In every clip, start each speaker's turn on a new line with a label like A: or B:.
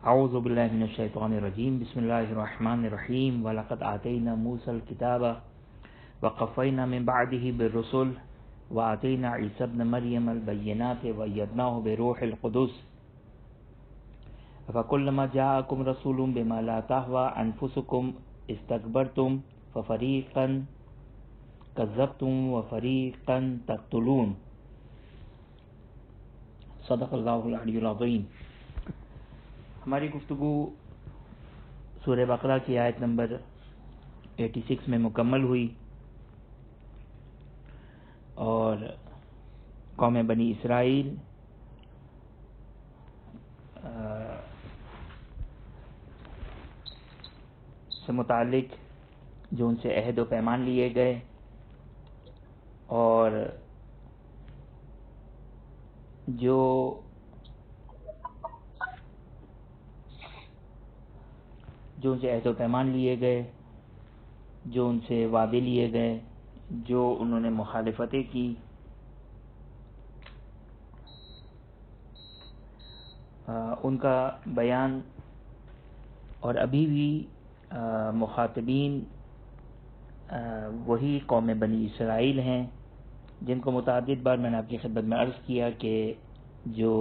A: शैतानिर रजीम बिस्मिल्लाहिर रहमानिर रहीम वलक़द आतैना मूसल किताबा व क़फ़ैना मिन बअदिही बिर्रुसुल व आतैना ईसा इब्न मरियम अल बय्यिनाति व अय्यदनाहु बिरूहिल क़ुदुस फ़कुल्लमा जाअकुम रसूलुम बिमा ला तहवा अनफुसुकुम इस्तकबरतुम फफ़रीक़न कज़्ज़बतुम व फ़रीक़न तक़तुलून सदक़ल्लाहुल अलियुल अज़ीम हमारी गुफ्तु सूर्य बकरा की आयत नंबर 86 में मुकम्मल हुई और कौम बनी इसराइल से मुतालिक जो उनसे अहद व पैमान लिए गए और जो जो उनसे अहद पैमान लिए गए जो उनसे वादे लिए गए जो उन्होंने मुखालफतें की। आ, उनका बयान और अभी भी मुखातबीन वही कौम बनी इसराइल हैं जिनको मुतद बार मैंने आपकी खिदमत में अर्ज़ किया कि जो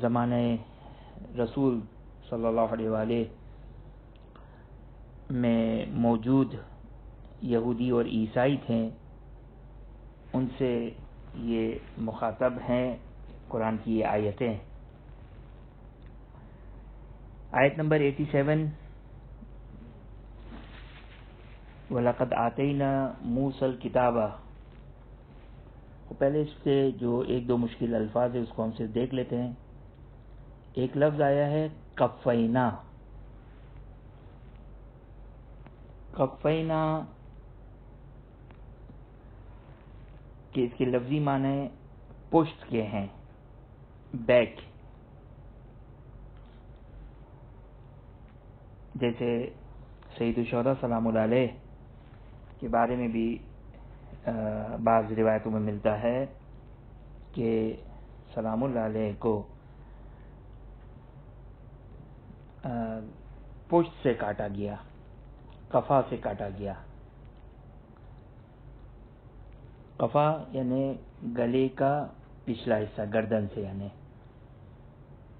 A: ज़माने रसूल अलैहि में मौजूद यहूदी और ईसाई थे, उनसे ये मुखातब हैं कुरान की ये आयतें। आयत नंबर 87 वलक़द आतना मूसल किताबा। पहले इससे जो एक दो मुश्किल अल्फाज है, उसको हमसे देख लेते हैं। एक लफ्ज आया है कफ़ैना। कफ़ैना कि इसके लफ्जी माने पुष्ट के हैं, बैक। जैसे सईद सलाम के बारे में भी बाज़ रिवायतों में मिलता है कि सलाम को पुष्ट से काटा गया, कफा से काटा गया। कफा यानी गले का पिछला हिस्सा, गर्दन से यानी।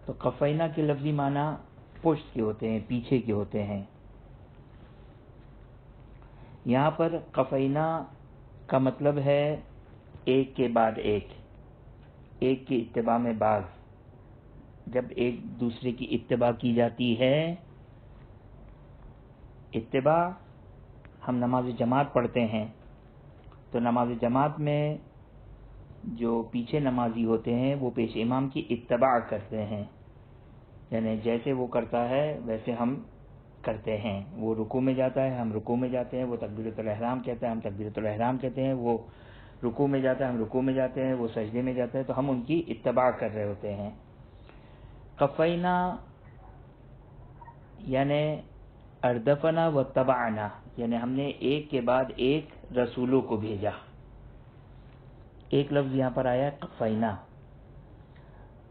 A: तो कफैना के लफ्जी माना पुष्ट के होते हैं, पीछे के होते हैं। यहाँ पर कफैना का मतलब है एक के बाद एक एक के इतबा में बाज जब एक दूसरे की इत्तबा की जाती है, इत्तबा हम नमाज़ जमात पढ़ते हैं। तो नमाज़ जमात में जो पीछे नमाजी होते हैं, वो पेश इमाम की इत्तबा करते हैं। यानी जैसे वो करता है, वैसे हम करते हैं। वो रुकू में जाता है, हम रुकू में जाते हैं। वो तकबीरतलहराम कहता है, हम तकबीरतलहराम कहते हैं। वो रुकू में जाता है, हम रुकू में जाते हैं। वो सजदे में जाते हैं। तो हम उनकी इत्तबा कर रहे होते हैं। कफ़ैना यानि अर्दफना व तबाना यानि हमने एक के बाद एक रसूलों को भेजा एक लफ्ज़ यहाँ पर आया कफ़ैना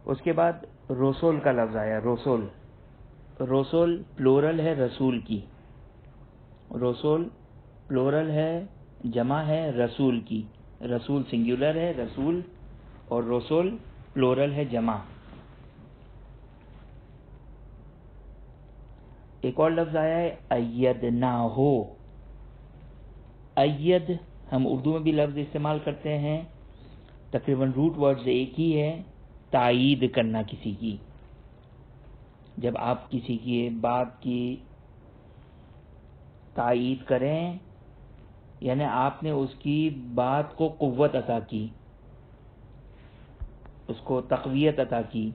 A: उसके बाद रोसोल का लफ्ज़ आया रोसोल रोसोल प्लोरल है रसूल की रोसोल प्लोरल है जमा है रसूल की रसूल सिंगुलर है रसूल और रोसोल प्लोरल है जमा एक और लफ्ज आया है अयद ना हो अयद हम उर्दू में भी लफ्ज इस्तेमाल करते हैं। तकरीबन रूट वर्ड एक ही है, तायीद करना किसी की। जब आप किसी की बात की तायीद करें, यानी आपने उसकी बात को कुव्वत अता की, उसको तकवीत अता की।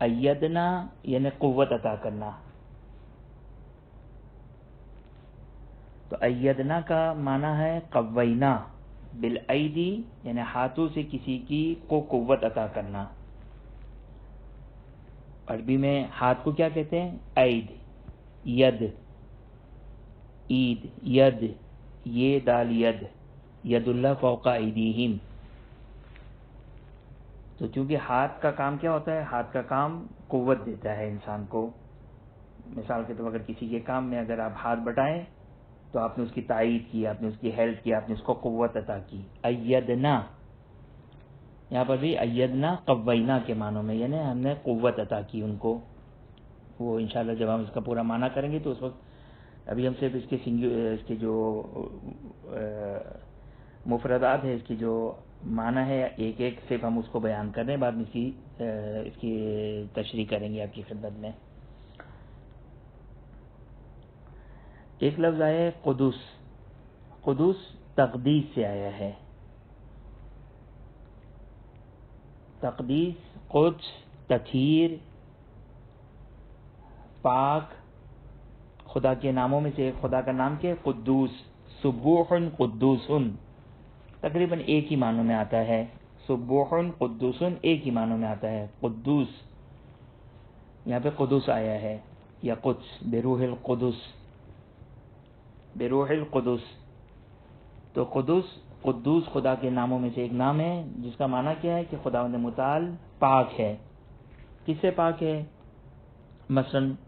A: अयदना यानी क़ुव्वत अता करना। तो अयदना का माना है कव्वैना बिलईदी यानी हाथों से किसी की को कुव्वत अता करना। अरबी में हाथ को क्या कहते हैं? ऐद यद, ईद, यद, ये दाल यद, यदुल्ला फौका ईदीहिम तो चूँकि हाथ का काम क्या होता है? हाथ का काम कुव्वत देता है इंसान को। मिसाल के तौर तो अगर किसी के काम में अगर आप हाथ बटाएँ तो आपने उसकी तायद की, आपने उसकी हेल्प की, आपने उसको कुत अता की। अयदना यहाँ पर भी अयदना कवैना के मानों में, यानी हमने कुत अता की उनको। वो इंशाल्लाह जब हम इसका पूरा माना करेंगे तो उस वक्त अभी हम सिर्फ़ इसके सिंगु इसके जो मुफरदात है, इसकी जो माना है एक एक सिर्फ़ हम उसको बयान कर रहे हैं बाद में इसकी इसकी तशरी करेंगे आपकी खिदमत में। एक लफ्ज आया है कुदूस। कुदूस तकदीस से आया है। तकदीस कुछ तथीर, पाक, खुदा के नामों में से खुदा का नाम क्या है? कुद्दूस सुबूहन कुद्दूसन तकरीबन एक ही मानों में आता है। सुबूहन कुद्दूसन एक ही मानों में आता है। कुद्दूस यहाँ पे कुदूस आया है। या कुछ बेरूहिल कुदूस। बेरोहिल कुदुस। तो कुदुस कुद्दूस खुदा के नामों में से एक नाम है, जिसका माना क्या है कि खुदा मुताल पाक है। किससे पाक है? मसन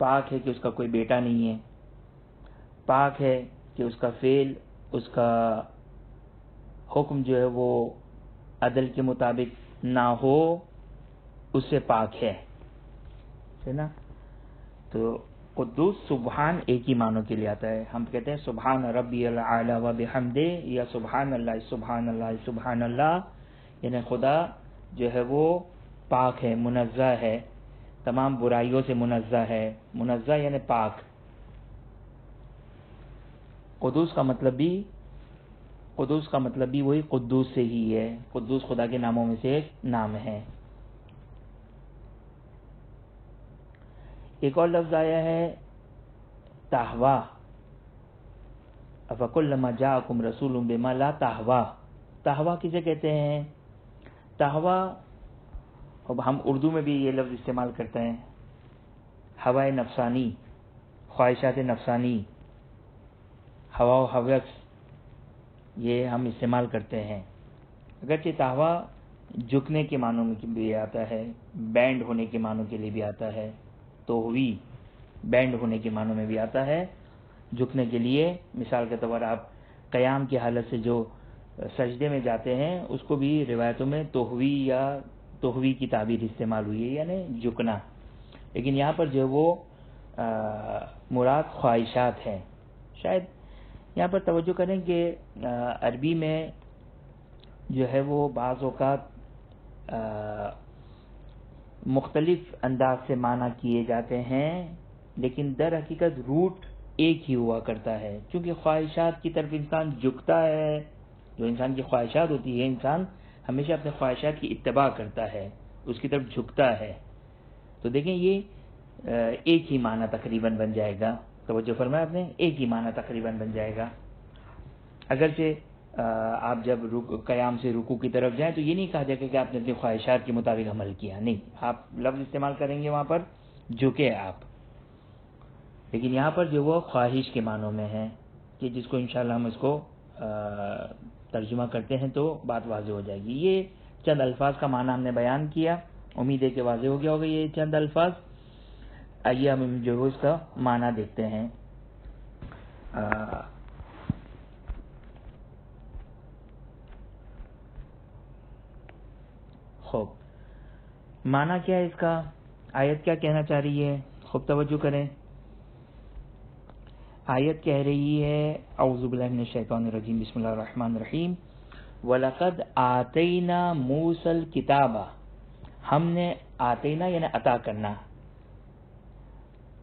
A: पाक है कि उसका कोई बेटा नहीं है। पाक है कि उसका फेल, उसका हुक्म जो है वो अदल के मुताबिक ना हो, उससे पाक है। है ना? तो कुद्दूस सुबहान एक ही मानों के लिए आता है। हम कहते हैं सुबहान रबी अला हमदे या सुबहान अल्लाह सुबहान अल्लाह सुबहान अल्लाह। यानी खुदा जो है वो पाक है मुनज़ा है। तमाम बुराइयों से मुनज़ा है। मुनज़ा यानी पाक। कुदूस का मतलब भी, कुदूस का मतलब भी वही कुद्दूस से ही है। कुद्दूस खुदा के नामों में से एक नाम है। एक और लफ्ज आया है, ताहवा। अफ़कुल्लमा जाकुम रसूल बेमा ला ताहवा। ताहवा किसे कहते हैं? ताहवा, अब हम उर्दू में भी ये लफ्ज़ इस्तेमाल करते हैं। हवाए नफसानी, ख्वाहिशात नफसानी हवा हवस, ये हम इस्तेमाल करते हैं। अगरचे ताहवा झुकने के मानों में भी आता है, बैंड होने के मानों के लिए भी आता है। तोहवी बैंड होने के मानों में भी आता है। झुकने के लिए मिसाल के तौर आप कयाम की हालत से जो सजदे में जाते हैं उसको भी रिवायतों में तोहवी या तोहवी की ताबीर इस्तेमाल हुई है यानी झुकना। लेकिन यहाँ पर जो वो आ, मुराद ख्वाहिशात हैं शायद यहाँ पर तवज्जो करें कि अरबी में जो है वो बाज़ अवत मुख्तलिफ़ अंदाज से माना किए जाते हैं, लेकिन दर हकीकत रूट एक ही हुआ करता है। क्योंकि ख्वाहिशात की तरफ़ इंसान झुकता है, जो इंसान की ख्वाहिशात होती है, इंसान हमेशा अपने ख्वाहिशात की इतबा करता है, उसकी तरफ़ झुकता है। तो देखें ये एक ही माना तकरीबन बन जाएगा। तो जो फरमाया आपने, एक ही माना तकरीबन बन जाएगा। अगर से आप जब रुक, कयाम से रुकू की तरफ़ जाएँ तो ये नहीं कहा जाएगा कि आपने अपनी ख्वाहिशात के मुताबिक अमल किया। नहीं, आप लफ्ज़ इस्तेमाल करेंगे वहाँ पर झुके आप। लेकिन यहाँ पर जो वो ख्वाहिश के मानों में है, कि जिसको इंशाल्लाह हम इसको तर्जुमा करते हैं तो बात वाज हो जाएगी। ये चंद अल्फाज का माना हमने बयान किया। उम्मीद है कि वाज हो गया होगा ये चंद अल्फाज। आइए हम जो इसका माना देखते हैं। खूब। माना क्या है इसका? आयत क्या कहना चाह रही है? खूब तवज्जो करें। आयत कह रही है अउज़ुबिल्लाहिमिनश्शैतानिर्रजीम बिस्मिल्लाहिर्रहमानिर्रहीम वलकद आतना मूसल किताबा। हमने आतेना यानी अता करना।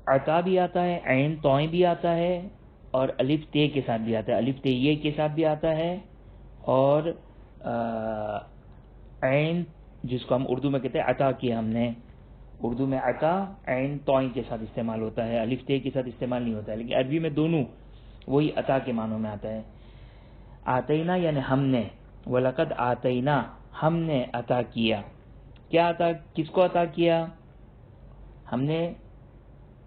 A: अता भी आता है, ऐन तोय भी आता है, और अलिफ ते के साथ भी आता है। अलिफ ते ये के साथ भी आता है, और ऐन जिसको हम उर्दू में कहते हैं अता किया हमने। उर्दू में अता ऐन तोइन के साथ इस्तेमाल होता है अलिफतेह के साथ इस्तेमाल नहीं होता है, लेकिन अरबी में दोनों, वही अता के मानों में आता है। आतना यानी हमने, वलकद आतना, हमने अता किया। क्या अता, किसको अता किया? हमने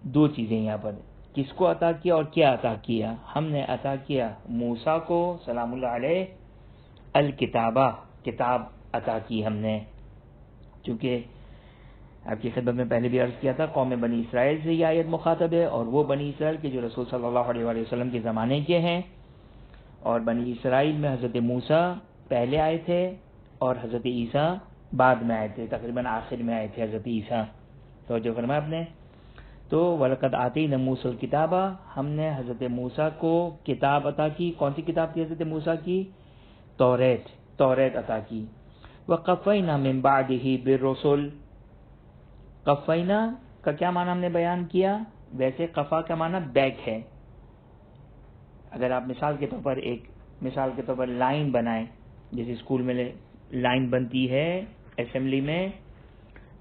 A: दो चीज़ें यहाँ पर। किसको अता किया और क्या अता किया? हमने अता किया मूसा को सलाम अल किताबा किताब अता की हमने। चूँकि आपकी खिदमत में पहले भी अर्ज़ किया था, कौम बनी इसराइल से ये आयत मुखातब है और वो बनी इसराइल के जो रसूल सल्लल्लाहु अलैहि वसल्लम के ज़माने के हैं और बनी इसराइल में हज़रत मूसा पहले आए थे और हज़रत ईसा बाद में आए थे, तकरीबन आखिर में आए थे हज़रत ईसा। तो जो फरमाया आपने तो वलकत आती न मूसल किताबा, हमने हज़रत मूसा को किताब अता की। कौन सी किताब थी हज़रत मूसा की? तौरेत तौरेत अता की। व कफ़ैना मिम्बाद ही बिरसुल कफ़ैना का क्या माना हमने बयान किया वैसे कफ़ा का माना बैग है अगर आप मिसाल के तौर पर एक मिसाल के तौर पर लाइन बनाएँ जैसे स्कूल में लाइन बनती है असेंबली में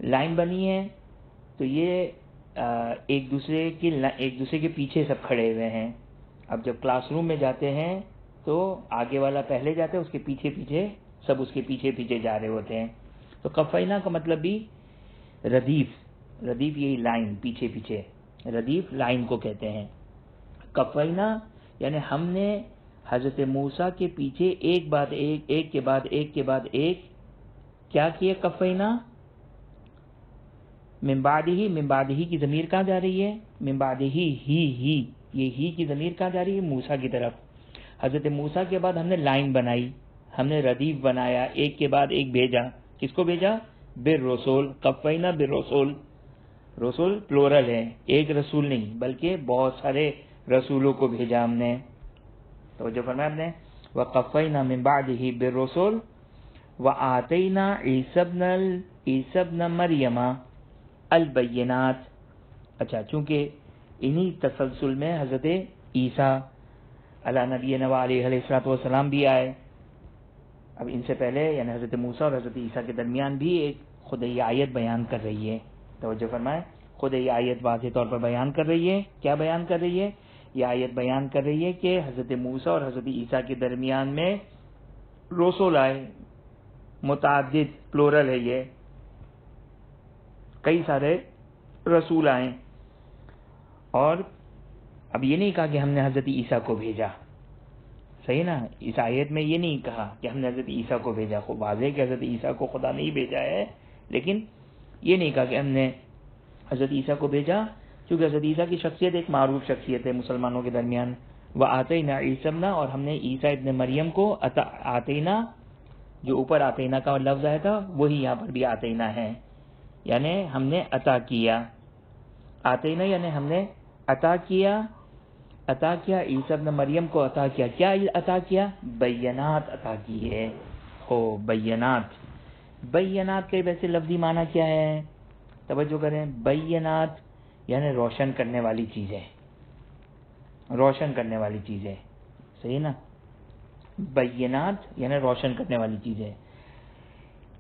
A: लाइन बनी है तो ये एक दूसरे के एक दूसरे के पीछे सब खड़े हुए हैं अब जब क्लासरूम में जाते हैं तो आगे वाला पहले जाता है उसके पीछे पीछे सब उसके पीछे पीछे जा रहे होते हैं। तो कफैना का मतलब भी रदीफ रदीफ यही लाइन, पीछे पीछे। रदीफ लाइन को कहते हैं। कफैना यानी हमने हज़रत मूसा के पीछे एक बाद एक एक के बाद, एक के बाद, एक, क्या किए कफैना मिम्बादी ही मिम्बादी ही की जमीर कहाँ जा रही है? मिम्बादी ही ही ही, ये ही की जमीर कहाँ जा रही है? मूसा की तरफ़। हज़रत मूसा के बाद हमने लाइन बनाई। हमने रदीफ बनाया, एक के बाद एक भेजा। किसको भेजा? बिर रसोल कफैना बिर रसोल। रसूल प्लोरल है, एक रसूल नहीं, बल्कि बहुत सारे रसूलों को भेजा हमने। तो जो फरमाया हमने, व कफ़ैना मिम्बाद ही बिर रसूल, व आतना ईसबन ईसबन मरियमा अलबैनात अच्छा चूँकि इन्हीं तसलसल में हज़रत ईसा, अला नबी नवासलाम भी आए अब इनसे पहले, यानी हज़रत मूसा और हज़रत ईसा के दरमियान भी एक खुद आयत बयान कर रही है। तोज्जो फरमाए खुद आयत वाज तौर पर बयान कर रही है। क्या बयान कर रही है? ये आयत बयान कर रही है कि हज़रत मूसा और हज़रत ईसा के दरमियान में रसोल आए मुतद प्लोरल है ये। कई सारे रसूल आए। और अब ये नहीं कहा कि हमने हज़रत ईसा को भेजा। सही ना? इस आयत में ये नहीं कहा कि हमने हज़रत ईसा को भेजा खूब वाजे कि हज़रत ईसा को खुदा नहीं भेजा है। लेकिन ये नहीं कहा कि हमने हज़रत ईसा को भेजा, क्योंकि हज़रत ईसा की शख्सियत एक मारूफ शख्सियत है मुसलमानों के दरमियान। वह आते ना ईसबना और हमने ईसा इबन मरियम को आतेना, जो ऊपर आतेना का लफ्ज़ आया था, वही यहाँ पर भी आतेना है। यानी हमने अता किया। आतेना यानी हमने अता किया अता किया, ईसा इबन मरियम को अता किया। क्या अता किया? बैनात अता की है। हो बैनात बैनात के वैसे लफ्जी माना क्या है? तवज्जो करें बैनात यानी रोशन करने वाली चीज़ें। रोशन करने वाली चीज़ें। सही ना? बैनात यानी रोशन करने वाली चीज़ें।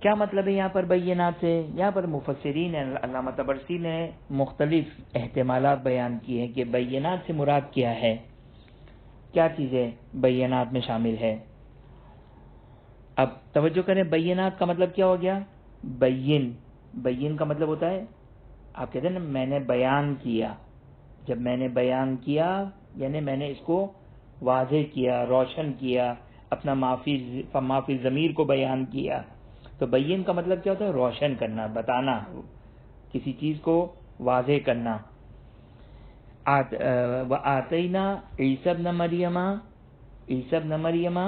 A: क्या मतलब है यहाँ पर बैनात से? यहाँ पर मुफसरीन अलामा तबरसी ने मुख्तलिफ़ अहतमाल बयान किए हैं कि बैनात से मुराद क्या है? क्या चीज़ें बैनात में शामिल है? अब तवज्जो करें बैनात का मतलब क्या हो गया? बैन बैन का मतलब होता है, आप कहते हैं ना, मैंने बयान किया। जब मैंने बयान किया, यानी मैंने इसको वाजे किया, रोशन किया, अपना माफ़ी माफ़ी ज़मीर को बयान किया। तो बैन का मतलब क्या होता है? रोशन करना बताना किसी चीज़ को वाजे करना। आत, आतना ईसब न मरियमा ईसब न मरियमा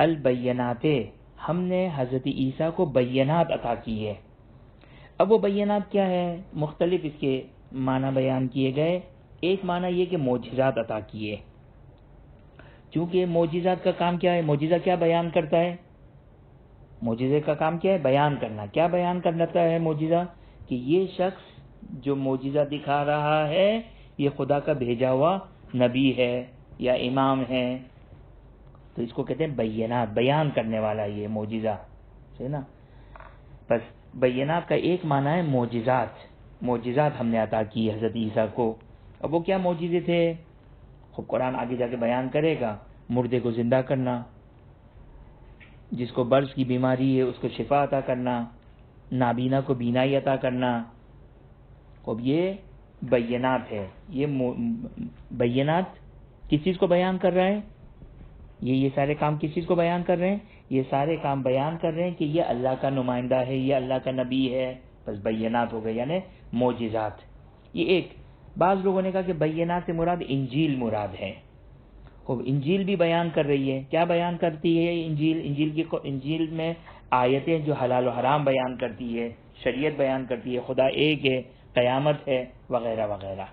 A: अलबैनाते हमने हज़रत ईसा को बैनात अता की है। अब वो बैनात क्या है? मुख्तलिफ़ इसके माना बयान किए गए। एक माना ये कि मोजिज़ात अता किए। चूँकि मोजिज़ात का काम क्या है? मोजिज़ा क्या बयान करता है? मोजिज़े का काम क्या है? बयान करना। क्या बयान करता है मोजिज़ा? कि ये शख्स जो मोजिज़ा दिखा रहा है, ये खुदा का भेजा हुआ नबी है या इमाम है। तो इसको कहते हैं बैनात बयान करने वाला ये मोजिज़ा। है ना? बस बैनात का एक माना है मोजिजात। मोजिजात हमने अता की हज़रत ईसा को। अब वो क्या मोजिज़े थे? खूब कुरान आगे जाके बयान करेगा, मुर्दे को ज़िंदा करना। जिसको बर्ज की बीमारी है, उसको शिफा अता करना, नाबीना को बीनाई अता करना। अब ये बैनात है। ये बैनात किस चीज़ को बयान कर रहा है? ये ये सारे काम किस चीज़ को बयान कर रहे हैं? ये सारे काम बयान कर रहे हैं कि ये अल्लाह का नुमाइंदा है, ये अल्लाह का नबी है। बस बैनात हो गए, यानी मोजिजात। ये एक, बाज़ लोगों ने कहा कि बैनात से मुराद इंजील मुराद है। खूब इंजील भी बयान कर रही है। क्या बयान करती है इंजील? इंजील की इंजील में आयतें जो हलाल हराम बयान करती है, शरीयत बयान करती है, खुदा एक है, क़यामत है, वगैरह वगैरह।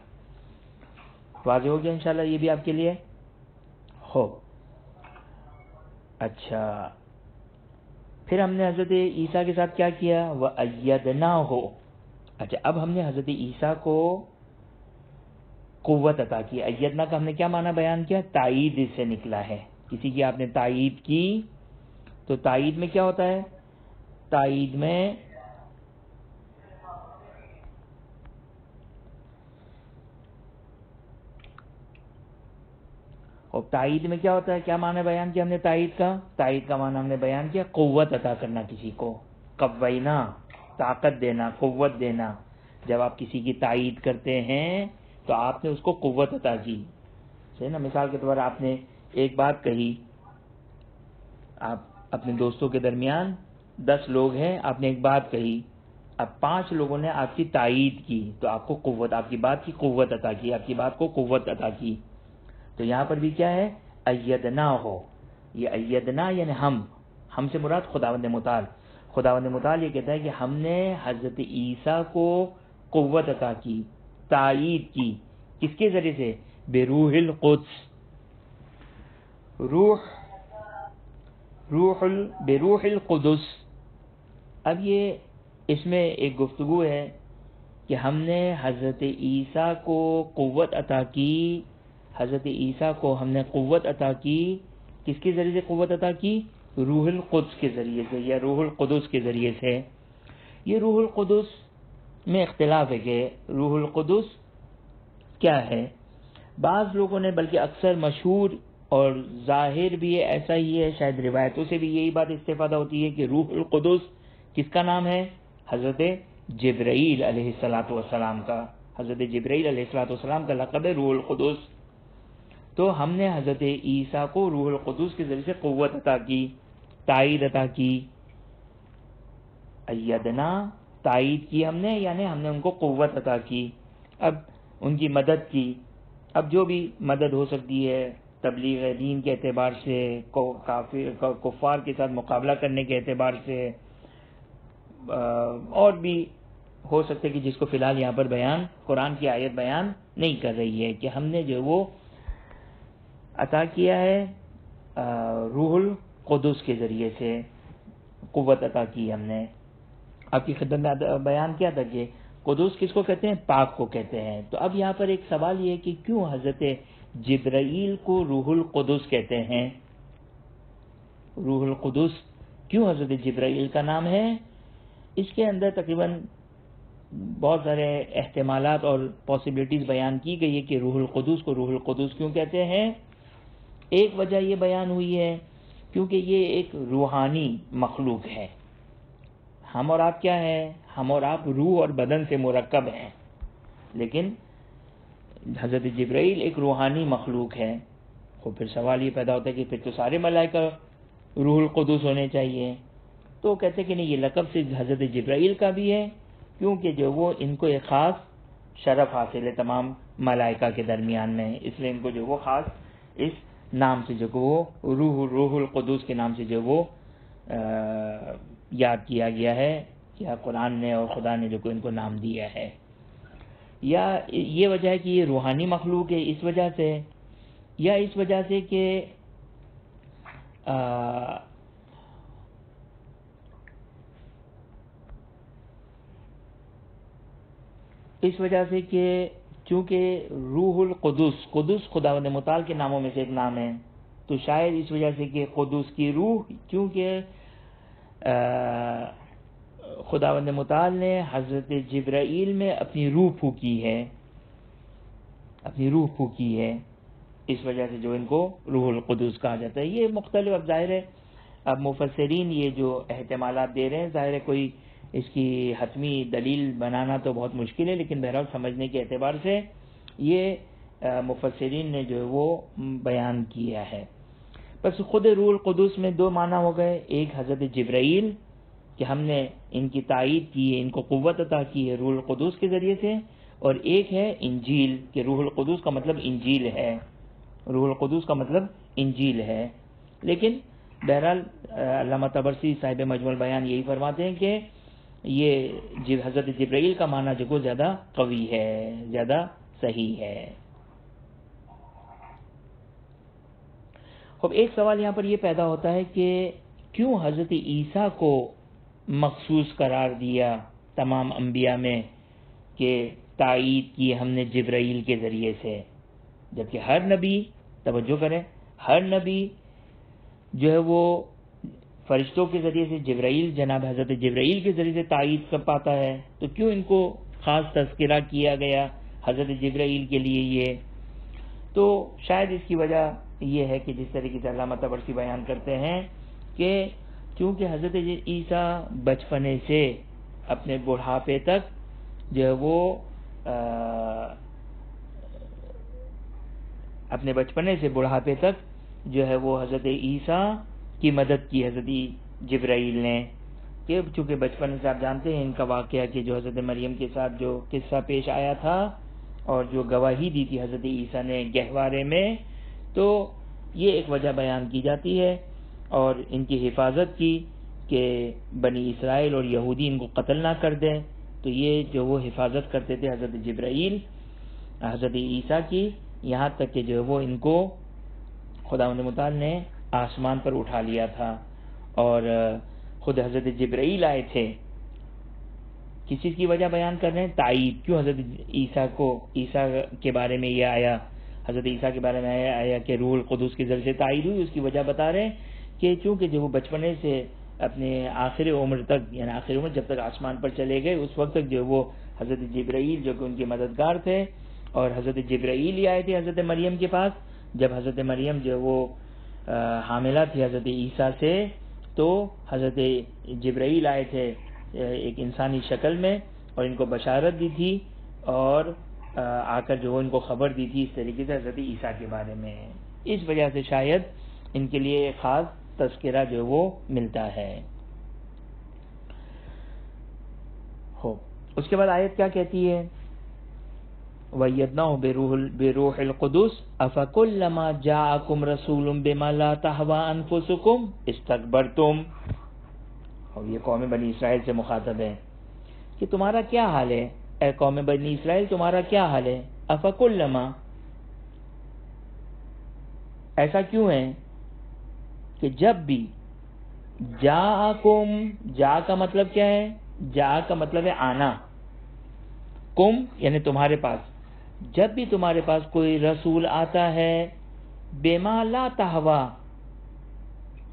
A: वाज हो गया इंशाल्लाह ये भी आपके लिए? हो। अच्छा। फिर हमने हज़रत ईसा के साथ क्या किया? वह अयदना हो अच्छा अब हमने हज़रत ईसा को कुत अता की अयदना का हमने क्या माना बयान किया? ताइद से निकला है। किसी की आपने ताइद की तो ताइद में क्या होता है? ताइद में और ताइद में क्या होता है? क्या माना बयान किया हमने ताइद का? ताइद का माना हमने बयान किया कुत अता करना किसी को। कवैना ताकत देना कुत देना। जब आप किसी की ताइद करते हैं तो आपने उसको कुत अता की। सही ना? मिसाल के तौर आपने एक बात कही, आप अपने दोस्तों के दरमियान दस लोग हैं, आपने एक बात कही, अब पाँच लोगों ने आपकी तायीद की तो आपको कुत आपकी बात की कुत अता की, आपकी बात को कुत अता की। तो यहाँ पर भी क्या है? अयदना हो। ये अयदना यानी हम हमसे मुराद खुदावंद मुताल। खुदावंद मुताल ये कहता है कि हमने हज़रत ईसा को कुत अता की। तायीद की किसके ज़रिए से बेरूहिल कुद्स रूह रूहुल बेरूहिल कुदस अब ये इसमें एक गुफ्तगु है कि हमने हज़रत ईसा को कुत अता की हज़रत ईसा को हमने कुत अता की किसके ज़रिए से कुत अता की रूहुल कुद्स के ज़रिए से या रूहुल कुदस के ज़रिए से ये रूहुल कुदस में इख्तलाफ है कि रूहुल कुदस क्या है? बाज़ लोगों ने, बल्कि अक्सर मशहूर और ज़ाहिर भी है, ऐसा ही है, शायद रिवायतों से भी यही बात इस्तेफादा होती है कि रूह कुदस किसका नाम है? हज़रत जब्राईल सलाम का। हज़रत जब्राईल सलाम का लकब है रूह कुदस। तो हमने हज़रत ईसा को रूह कुदस के ज़रिए से क़वत अता की ताइद अता की। अयदना ताइद की हमने, यानी हमने उनको क़वत अदा की, अब उनकी मदद की। अब जो भी मदद हो सकती है, तबलीग दीन के अतबार से काफ़ी कुफ़ार, के साथ मुकाबला करने के अतबार से और भी हो सकते कि जिसको फ़िलहाल यहाँ पर बयान, कुरान की आयत बयान नहीं कर रही है कि हमने जो वो अता किया है रूहुल कुदस के ज़रिए से कुत अता की हमने। आपकी खिदमत में बयान किया था कि कुदस किसको कहते हैं? पाक को कहते हैं। तो अब यहाँ पर एक सवाल ये कि क्यों हज़रत जिब्राइल को रूहुल कुदस कहते हैं? रूहुल कुदस, क्यों हज़रत जिब्राइल का नाम है? इसके अंदर तकरीबन बहुत सारे एहतमाल और पॉसिबिलिटीज़ बयान की गई है कि रूहुल कुदस को रूहुल कुदस क्यों कहते हैं? एक वजह यह बयान हुई है, क्योंकि ये एक रूहानी मखलूक है। हम और आप क्या हैं? हम और आप रूह और बदन से मुरकब हैं। लेकिन हज़रत जब्राइल एक रूहानी मखलूक है। तो फिर सवाल ये पैदा होता है कि फिर तो सारे मलाइका रूहुल कुदस होने चाहिए। तो कहते कि नहीं ये लकब से हज़रत जब्राइल का भी है क्योंकि जो वो इनको एक ख़ास शरफ हासिल है तमाम मलाइका के दरमियान में। इसलिए इनको जो वो ख़ास इस नाम से जो वो रूह रूहुल कुदस के नाम से जो वो आ, याद किया गया है या कुरान ने और खुदा ने जो को इनको नाम दिया है। या ये वजह है कि ये रूहानी मखलूक है इस वजह से, या इस वजह से कि इस वजह से कि चूँकि रूहुल कुदस कुदस खुदा मुताल के नामों में से एक नाम है तो शायद इस वजह से कि कुदस की रूह क्योंकि खुदावंद मुताल ने हज़रत जब्राइल में अपनी रूह फूकी है, अपनी रूह फूकी है। इस वजह से जो इनको रूहुल कहा जाता है। ये मुख्तलिफ़, अब ज़ाहिर है, अब मुफसरीन ये जो अहतमाल दे रहे हैं, ज़ाहिर है कोई इसकी हतमी दलील बनाना तो बहुत मुश्किल है, लेकिन बहरहाल समझने के अतबार से ये मुफसरीन ने जो है वो बयान किया है। बस खुद रूल कुदूस में दो माना हो गए। एक हज़रत जब्राइल, कि हमने इनकी तायद की है इनको क़वत अता की है रूल कुदूस के ज़रिए से। और एक है इंजील, कि रूहुल कुदूस का मतलब इंजील है। रूहुल कुदूस का मतलब इंजील है। लेकिन बहरहाल अल्लाह तबरसी साहिब मजमल बयान यही फरमाते हैं कि ये हज़रत जब्राइल का माना जो ज़्यादा कवी है, ज़्यादा सही है। अब एक सवाल यहाँ पर यह पैदा होता है कि क्यों हज़रत ईसा को मखसूस करार दिया तमाम अम्बिया में कि तायद की हमने जब्राइल के ज़रिए से? जबकि हर नबी, तवज्जो करें, हर नबी जो है वो फरिश्तों के ज़रिए से, जब्राइल, जनाब हज़रत जब्राइल के ज़रिए से तायद कर पाता है तो क्यों इनको ख़ास तस्करा किया गया हज़रत जब्राइल के लिए ये? तो शायद इसकी वजह यह है कि जिस तरीके से अल्लाह तबरसी बयान करते हैं कि क्योंकि हज़रत ईसा बचपने से अपने बुढ़ापे तक जो है वो आ, अपने बचपने से बुढ़ापे तक जो है वो हज़रत ईसा की मदद की हज़रत जब्राइल ने। कि चूँकि बचपन से आप जानते हैं इनका वाक़ कि जो हज़रत मरियम के साथ जो किस्सा पेश आया था और जो गवाही दी थी हज़रत ईसा ने गहवारे में तो ये एक वजह बयान की जाती है और इनकी हिफाजत की कि बनी इसराइल और यहूदी इनको कत्ल ना कर दें। तो ये जो वो हिफाजत करते थे हज़रत जब्राइल, हज़रत ईसा की, यहाँ तक कि जो है वो इनको खुदा मुताल ने आसमान पर उठा लिया था। और खुद हज़रत जब्राइल आए थे। किस चीज़ की वजह बयान कर रहे हैं? ताइब। क्यों हज़रत ईसा को, ईसा के बारे में यह आया? हज़रत ईसा के बारे में आया, आया कि रूल कदूस के ज़रिए ताइद हुई उसकी वजह बता रहे हैं कि चूँकि जब वो बचपने से अपने आखिर उम्र तक यानी आखिर उम्र जब तक आसमान पर चले गए उस वक्त तक जो वो हज़रत जब्राइल जो कि उनके मददगार थे और हज़रत जब्राइल ही आए थे हज़रत मरियम के पास। जब हज़रत मरियम जो वो हामिला थी हज़रत ईसा से तो हज़रत जब्राइल आए थे एक इंसानी शक्ल में और इनको बशारत दी थी और आकर जो इनको खबर दी थी इस तरीके से हज़रत ईसा के बारे में। इस वजह से शायद इनके लिए खास तस्करा जो वो मिलता है। हो उसके बाद आयत क्या कहती है? वैदना अफ़कुल्लमा जाकुम तहवा अनफुसुकुम तुम और ये कौम बनी इसराइल से मुखातब है। कि तुम्हारा क्या हाल है? ए कौम बनी इसराइल, तुम्हारा क्या हाल है? अफकुल्लमा ऐसा क्यों है कि जब भी जा कुम जा का मतलब क्या है? जा का मतलब है आना। कुम यानी तुम्हारे पास। जब भी तुम्हारे पास कोई रसूल आता है बेमाला तहवा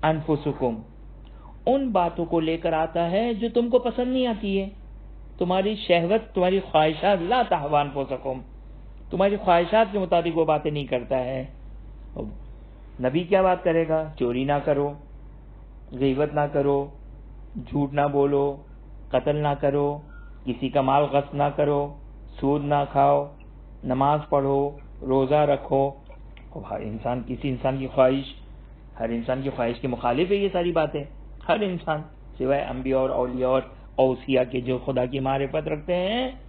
A: अनफुसुकुम, उन बातों को लेकर आता है जो तुमको पसंद नहीं आती है। तुम्हारी शहवत, तुम्हारी ख्वाहिशात ला तहवान हो सको। तुम्हारी ख्वाहिशात के मुताबिक वो बातें नहीं करता है। नबी क्या बात करेगा? चोरी ना करो, गीबत ना करो, झूठ ना बोलो, कत्ल ना करो, किसी का माल गश्त ना करो, सूद ना खाओ, नमाज़ पढ़ो, रोज़ा रखो। हर इंसान, किसी इंसान की ख्वाहिश, हर इंसान की ख्वाहिश के मुखालिफ है ये सारी बातें। हर इंसान, सिवाय अम्बिया और अलिया और औसिया के जो खुदा की मारिफत रखते हैं,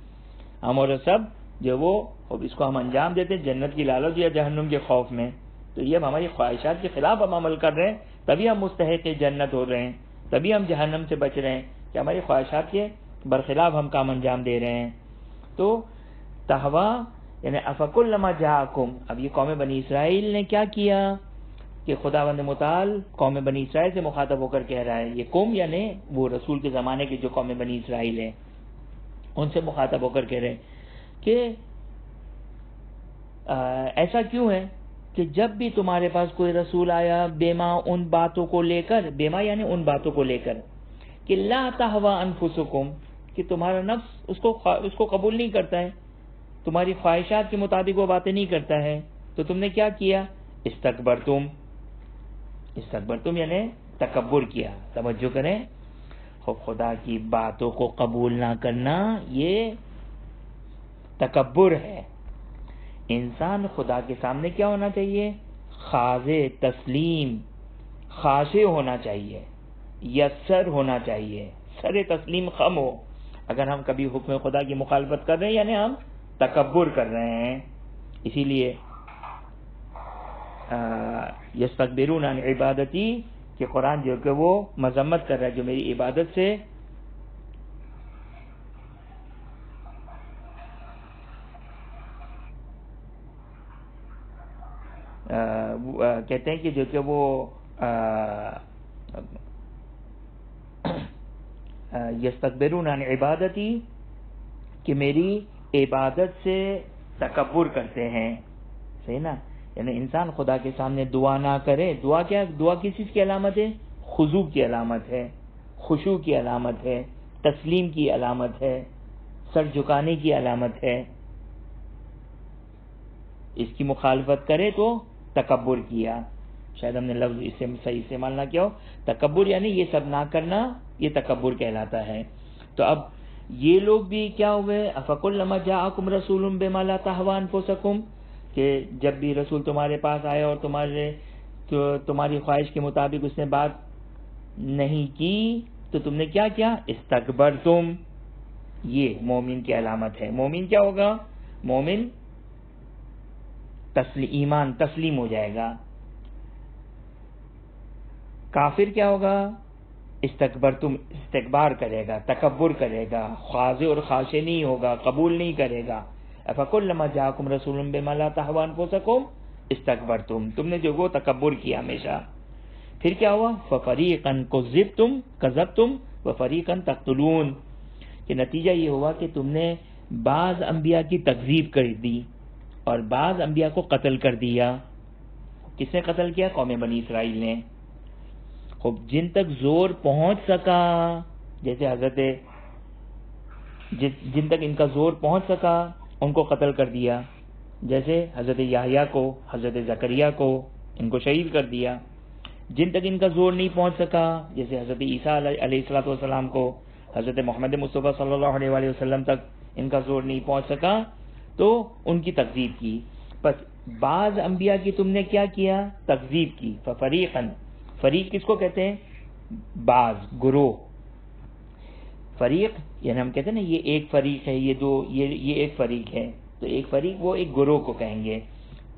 A: हम और सब जो वो अब इसको हम अंजाम देते हैं, जन्नत की लालच या जहन्नुम के खौफ में। तो ये हमारी ख्वाहिशात के खिलाफ हम अमल कर रहे हैं, तभी हम मुस्तक जन्नत हो रहे हैं, तभी हम जहन्नम से बच रहे हैं कि हमारी ख्वाहिशात के बरखिलाफ हम काम अंजाम दे रहे हैं। तो तहवा, यानी अफकुल्लमा जाकुम, अब ये कौम बनी इसराइल ने क्या किया? कि खुदावंद मुताल कौम बनी इसराइल से मुखातब होकर कह रहा है, ये कौम यानी वो रसूल के ज़माने के जो कौम बनी इसराइल है। उनसे मुखातब होकर कह रहे हैं कि ऐसा क्यों है कि जब भी तुम्हारे पास कोई रसूल आया, बेमा उन बातों को लेकर, बेमा यानी उन बातों को लेकर, कि ला तहवा अनफुसुकुम कि तुम्हारा नफ्स उसको उसको कबूल नहीं करता है, तुम्हारी ख्वाहिशात के मुताबिक वो बातें नहीं करता है तो तुमने क्या किया? इस्तकबर तुम इस्तकबर तुम यानी तकबर किया। तवज्जो करें। खुदा की बातों को कबूल ना करना, ये तकबर है। इंसान खुदा के सामने क्या होना चाहिए? खाजे तस्लीम, खाशे होना चाहिए यसर होना चाहिए। सर तस्लीम खम हो। अगर हम कभी हुक्म खुदा की मुखालफत कर रहे हैं, यानी हम तकबर कर रहे हैं। इसीलिए यस्तकबिरून इबादती कि कुरान जो कि वो मजम्मत कर रहा है जो मेरी इबादत से कहते हैं कि जो कि वो यस्तकबिरून इबादती कि मेरी इबादत से तकबर करते हैं सही ना यानी इंसान खुदा के सामने दुआ ना करे, दुआ क्या, दुआ किस चीज़ की अलामत है? खुजू की अलामत है, खुशू की अलामत है, तस्लीम की अलामत है, सर झुकाने की अलामत है। इसकी मुखालफत करे तो तकबर किया। शायद हमने लफ्ज इससे सही इस्तेमाल ना किया हो। तकबर यानी ये सब ना करना, ये तकबर कहलाता है। तो अब ये लोग भी क्या हुए? अफकुल्लमा जाकुम रसूल बेमाला तहवान सकूम कि जब भी रसूल तुम्हारे पास आए और तुम्हारे तो तुम्हारी ख्वाहिश के मुताबिक उसने बात नहीं की तो तुमने क्या किया? इस्तकबर तुम। ये मोमिन की अलामत है। मोमिन क्या होगा? मोमिन तस्ली, ईमान तस्लीम हो जाएगा। काफिर क्या होगा? इस्तकबर तुम इस्तकबार करेगा तकबर करेगा। ख्वाजे और खाशे नहीं होगा, कबूल नहीं करेगा। अफकुल्लमा जाकुम रसूल बेमला तहवान पोसकुम इस्तकबर तुम तुमने जो वो तकबर किया हमेशा। फिर क्या हुआ? फरीकन को जिब तुम कजब तुम व फरीकन तख्तलून कि नतीजा ये हुआ कि तुमने बाज अंबिया की तकजीब कर दी और बाज अंबिया को कत्ल कर दिया। किसने कत्ल किया? कौम बनी इसराइल ने। खूब जिन तक ज़ोर पहुँच सका, जैसे हज़रत जिन तक इनका ज़ोर पहुँच सका उनको कत्ल कर दिया। जैसे हज़रत याहिया को, हज़रत जकरिया को इनको शहीद कर दिया। जिन तक इनका ज़ोर नहीं पहुँच सका, जैसे हज़रत ईसा को, हज़रत मोहम्मद मुस्तफ़ा सल्लल्लाहु अलैहि वसल्लम तक इनका ज़ोर नहीं पहुँच सका तो उनकी तकजीब की। बस बाज अंबिया की तुमने क्या किया? तकजीब की। फरीकन। फरीक किसको कहते हैं? बाज गुरो फरीक, यानी हम कहते हैं ना, ये एक फरीक है, ये दो, ये ये एक फरीक है। तो एक फरीक वो एक गुरो को कहेंगे।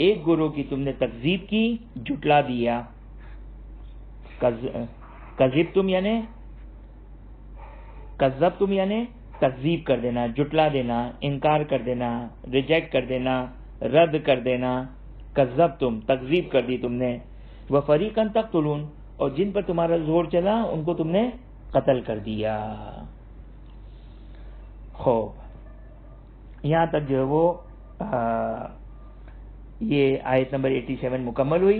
A: एक गुरो की तुमने तकजीब की, जुटला दिया। कजीब तुम यानी, कजब तुम यानी, तकजीब कर देना, जुटला देना, इनकार कर देना, रिजेक्ट कर देना, रद्द कर देना। कजब तुम, तकजीब कर दी तुमने। वह फरीकन तक तुलून और जिन पर तुम्हारा ज़ोर चला, उनको तुमने कत्ल कर दिया। खूब यहाँ तक जो है वो आ, ये आयत नंबर 87 मुकम्मल हुई।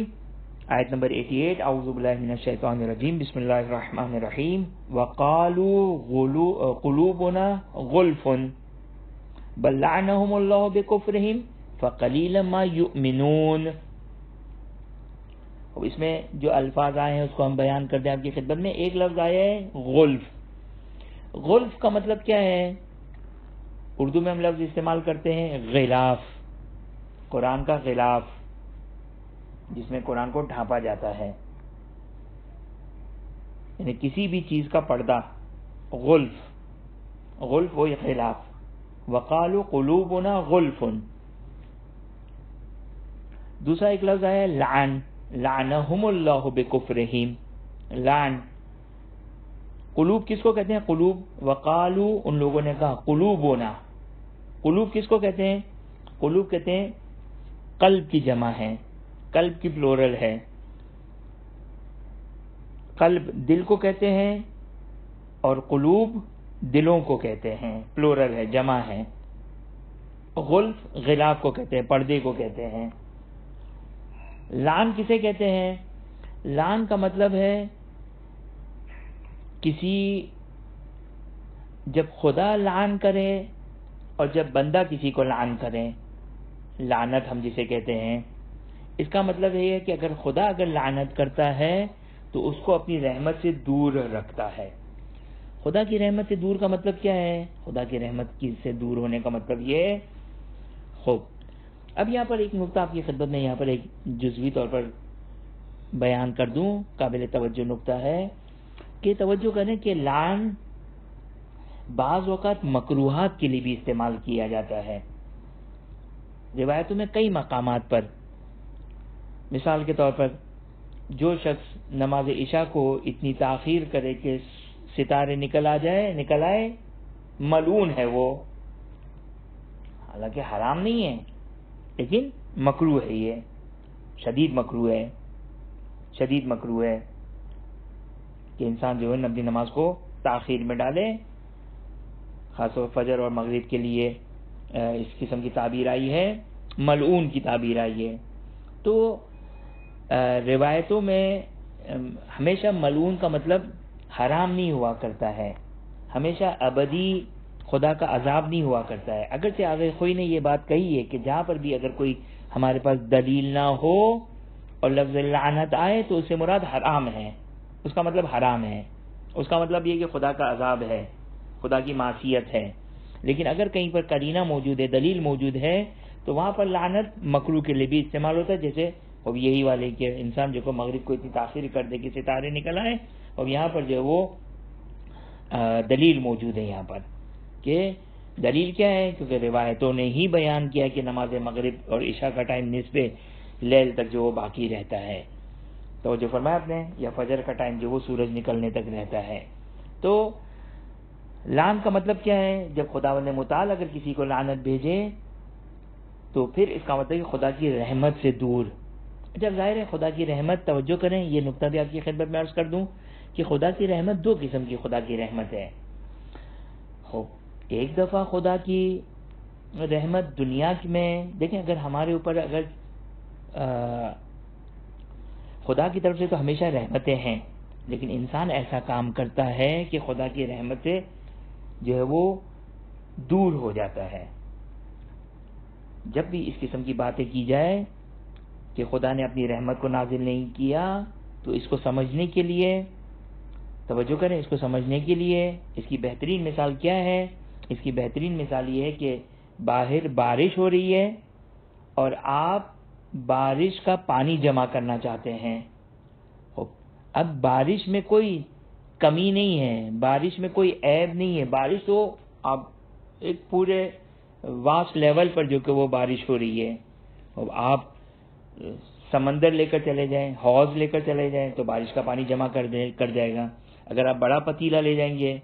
A: आयत नंबर 88 आउज़ुबिल्लाहिमिनश्शैतानिर्रजीम बिस्मिल्लाहिर्रहमानिर्रहीम वक़ालू क़ुलूबुना गुल्फुन बल लअनहुमुल्लाहु बिकुफ्रिहिम युमिनून। अब इसमें जो अल्फाज आए हैं उसको हम बयान कर दें आपकी खिदमत में। एक लफ्ज आया है गुल्फ। गुल्फ का मतलब क्या है? उर्दू में हम लफ्ज इस्तेमाल करते हैं गिलाफ, कुरान का गिलाफ, जिसमें कुरान को ढांपा जाता है। यानी किसी भी चीज़ का पर्दा, गुल्फ गुल्फ वो खिलाफ वकाल कुलूबना गुल्फुन। दूसरा एक लफ्ज आया लान, लानहुमुल्लाह बेकुफरहीम। लान। कुलूब किसको कहते हैं? कुलूब, वकालू उन लोगों ने कहा, कुलूबोना। कुलूब किसको कहते हैं? कुलूब कहते हैं कल्ब की जमा है। कल्ब की प्लोरल है। कल्ब दिल को कहते हैं और कुलूब दिलों को कहते हैं। प्लोरल है, जमा है। गुल्फ गिलाफ को कहते हैं, पर्दे को कहते हैं। लान किसे कहते हैं? लान का मतलब है किसी, जब खुदा लान करे और जब बंदा किसी को लान करे, लानत हम जिसे कहते हैं, इसका मतलब ये है कि अगर खुदा अगर लानत करता है तो उसको अपनी रहमत से दूर रखता है। खुदा की रहमत से दूर का मतलब क्या है? खुदा की रहमत की से दूर होने का मतलब ये खूब अब यहाँ पर एक नुकता आपकी खिदमत में यहाँ पर एक जुजवी तौर पर बयान कर दूँ, काबिल तवज्जो नुकता है कि तवज्जो करें कि लान बाज वक़्त मकरूहात के लिए भी इस्तेमाल किया जाता है। रिवायतों में कई मकाम पर। मिसाल के तौर पर, जो शख्स नमाज़ ईशा को इतनी ताखीर करे कि सितारे निकल आ जाए, निकल आए, मलून है वो। हालाँकि हराम नहीं है, लेकिन मकरू है ये। शदीद मकरू है। शदीद मकरू है कि इंसान जो है अपनी नमाज़ को ताखीर में डाले खासतौर फजर और मगरिब के लिए इस किस्म की ताबीर आई है मलून की ताबीर आई है। तो रिवायतों में हमेशा मलून का मतलब हराम नहीं हुआ करता है। हमेशा अबदी खुदा का अजाब नहीं हुआ करता है। अगर से आगे कोई ने ये बात कही है कि जहाँ पर भी अगर कोई हमारे पास दलील ना हो और लफ्ज लानत आए तो उससे मुराद हराम है। उसका मतलब हराम है। उसका मतलब ये कि खुदा का अजाब है। खुदा की मासीत है। लेकिन अगर कहीं पर करीना मौजूद है, दलील मौजूद है तो वहाँ पर लानत मकरू के लिए भी इस्तेमाल होता है। जैसे अब यही वाले कि इंसान जो मगरब को इतनी ताखिर कर दे कि सितारे निकल आए और यहाँ पर जो वो दलील मौजूद है यहाँ पर कि दलील क्या है? क्योंकि रिवायतों ने ही बयान किया कि नमाज़ मगरब और ईशा का टाइम निसबे लेल तक जो वो बाकी रहता है। तो जो फरमाया आपने, या फजर का टाइम जो वो सूरज निकलने तक रहता है। तो लान का मतलब क्या है? जब खुदा ने मुताल अगर किसी को लानत भेजे तो फिर इसका मतलब कि खुदा की रहमत से दूर। जब ज़ाहिर है खुदा की रहमत तवज्जो करें ये नुकता भी आपकी खिदमत में अर्ज़ कर दूँ कि खुदा की रहमत दो किस्म की खुदा की रहमत है। हो एक दफ़ा खुदा की रहमत दुनिया में देखें अगर हमारे ऊपर अगर आ, खुदा की तरफ़ से तो हमेशा रहमतें हैं लेकिन इंसान ऐसा काम करता है कि खुदा की रहमत से जो है वो दूर हो जाता है। जब भी इस किस्म की बातें की जाए कि खुदा ने अपनी रहमत को नाजिल नहीं किया तो इसको समझने के लिए, तवज्जो करें इसको समझने के लिए। इसकी बेहतरीन मिसाल क्या है? इसकी बेहतरीन मिसाल ये है कि बाहर बारिश हो रही है और आप बारिश का पानी जमा करना चाहते हैं। अब बारिश में कोई कमी नहीं है, बारिश में कोई ऐब नहीं है। बारिश तो अब एक पूरे वास्ट लेवल पर जो कि वो बारिश हो रही है। अब आप समंदर लेकर चले जाएँ, हौज लेकर चले जाएँ तो बारिश का पानी जमा कर दे, कर जाएगा। अगर आप बड़ा पतीला ले जाएँगे,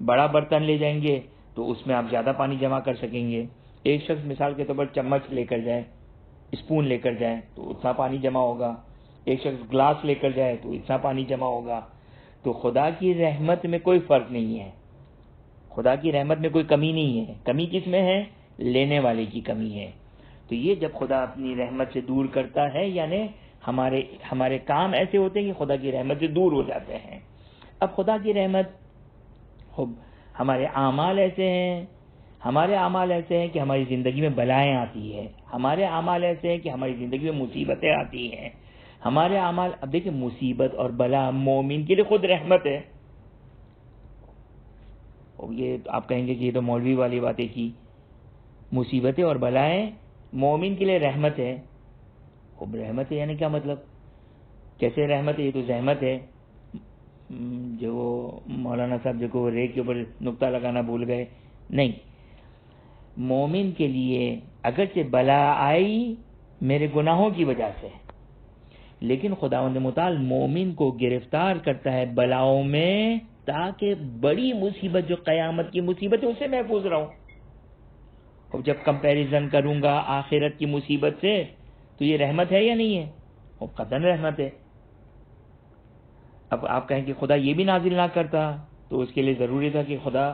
A: बड़ा बर्तन ले जाएँगे तो उसमें आप ज़्यादा पानी जमा कर सकेंगे। एक शख्स मिसाल के तौर पर चम्मच लेकर जाए स्पून लेकर जाए तो उतना पानी जमा होगा। एक शख्स ग्लास लेकर जाए तो इतना पानी जमा होगा। तो खुदा की रहमत में कोई फ़र्क नहीं है। खुदा की रहमत में कोई कमी नहीं है। कमी किसमें है? लेने वाले की कमी है। तो ये जब खुदा अपनी रहमत से दूर करता है, यानी हमारे हमारे काम ऐसे होते हैं कि खुदा की रहमत से दूर हो जाते हैं। अब खुदा की रहमत हमारे आमाल ऐसे हैं। हमारे अमाल ऐसे हैं कि हमारी ज़िंदगी में बलाएँ आती है। हमारे अमाल ऐसे हैं कि हमारी ज़िंदगी में मुसीबतें आती हैं। हमारे अमाल अब देखिए, मुसीबत और बला मोमिन के लिए खुद रहमत है। और ये आप कहेंगे कि ये तो मौलवी वाली बातें की। मुसीबतें और बलाएँ मोमिन के लिए रहमत है। खूब रहमत है यानी क्या मतलब? कैसे रहमत है? ये तो जहमत है। जो वो मौलाना साहब जो को रे के ऊपर नुकता लगाना भूल गए। नहीं। मोमिन के लिए अगर से बला आई मेरे गुनाहों की वजह से। लेकिन खुदा मुताल मोमिन को गिरफ़्तार करता है बलाओं में ताकि बड़ी मुसीबत, जो कयामत की मुसीबत है उससे महफूज रहूँ। और जब कंपैरिजन करूँगा आखिरत की मुसीबत से तो ये रहमत है या नहीं है? और कदन रहमत है। अब आप कहें कि खुदा ये भी नाजिल ना करता तो उसके लिए ज़रूरी था कि खुदा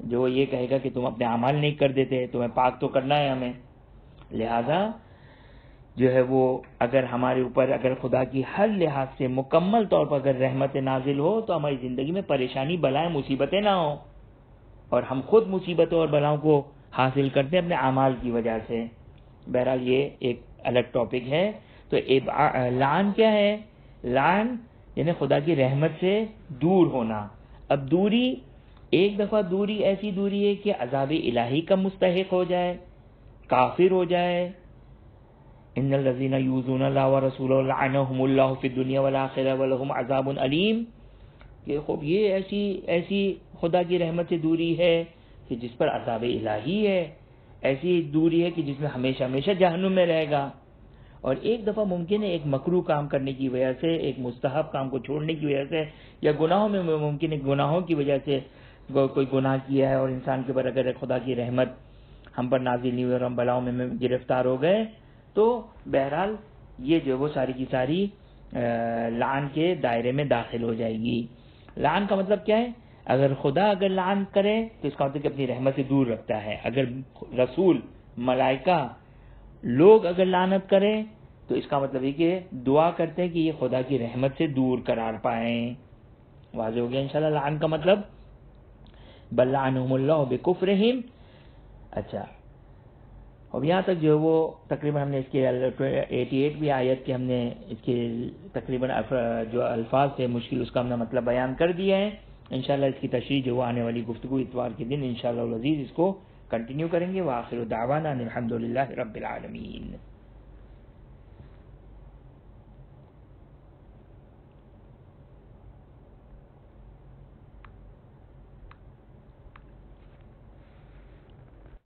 A: जो ये कहेगा कि तुम अपने अमाल नहीं कर देते, तुम्हें पाक तो करना है हमें। लिहाजा जो है वो अगर हमारे ऊपर, अगर खुदा की हर लिहाज से मुकम्मल तौर पर अगर रहमत नाजिल हो तो हमारी ज़िंदगी में परेशानी, बलाएँ, मुसीबतें ना हो। और हम खुद मुसीबतों और बलाओं को हासिल करते हैं अपने अमाल की वजह से। बहरहाल ये एक अलग टॉपिक है। तो लान क्या है? लान, यानी खुदा की रहमत से दूर होना। अब दूरी, एक दफ़ा दूरी ऐसी दूरी है कि अजाब इलाही का मुस्तक हो जाए, काफिर हो जाए इन लजीना यूजून रसूल दुनिया वलाखिर अजाब अलीम कि खूब, ये ऐसी ऐसी खुदा की रहमत से दूरी है कि जिस पर अजाब इलाही है। ऐसी दूरी है कि जिसमें हमेशा हमेशा जहनुम में रहेगा। और एक दफ़ा मुमकिन है एक मकरू काम करने की वजह से, एक मुस्तहब काम को छोड़ने की वजह से, या गुनाहों में मुमकिन है गुनाहों की वजह से कोई गुनाह किया है और इंसान के ऊपर अगर खुदा की रहमत हम पर नाजिल नहीं हुई और हम बलाओं में गिरफ़्तार हो गए तो बहरहाल, ये जो है वो सारी की सारी लान के दायरे में दाखिल हो जाएगी। लान का मतलब क्या है? अगर खुदा अगर लान करे तो इसका मतलब कि अपनी रहमत से दूर रखता है। अगर रसूल, मलाइका, लोग अगर लानत करें तो इसका मतलब ये कि दुआ करते हैं कि ये खुदा की रहमत से दूर करार पाए। वाज हो गया इंशाल्लाह। लान का मतलब बल्लानुल्लाह बेकुफ्रहिम। अच्छा अब यहाँ तक जो है वो तकरीबन हमने इसके 88 भी आयत के हमने इसके तकरीबन जो अल्फाज थे, मुश्किल उसका हमने मतलब बयान कर दिया है। इनशाला इसकी तशरी जो आने वाली गुफ्तु इतवार के दिन अज़ीज़ इसको कंटिन्यू करेंगे। व आखिर दावाना अलहमदिल्ला रबालमीन